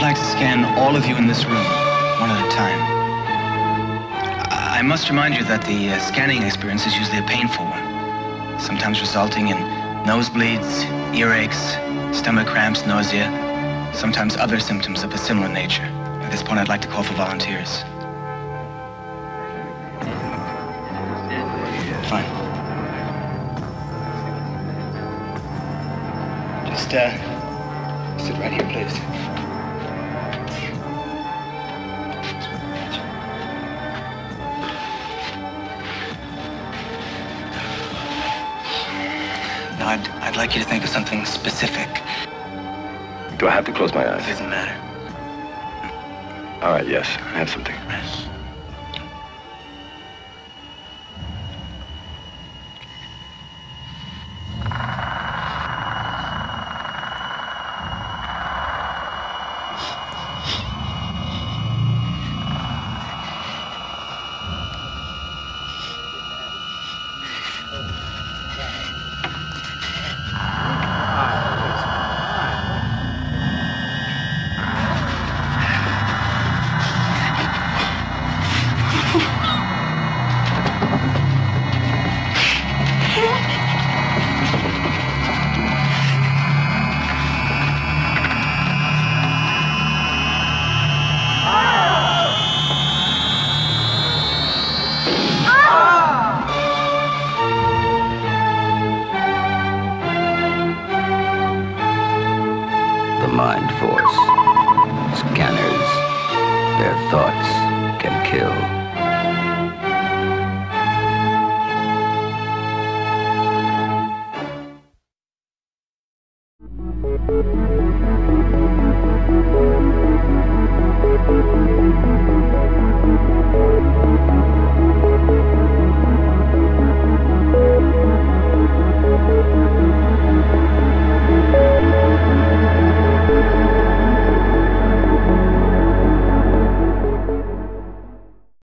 like to scan all of you in this room, one at a time. I I must remind you that the uh, scanning experience is usually a painful one, sometimes resulting in nosebleeds, earaches, stomach cramps, nausea, sometimes other symptoms of a similar nature. At this point, I'd like to call for volunteers. Fine. Just, uh, sit right here, please. Now, I'd, I'd like you to think of something specific. Do I have to close my eyes? It doesn't matter. All right, yes, I have something. Yes. combined force.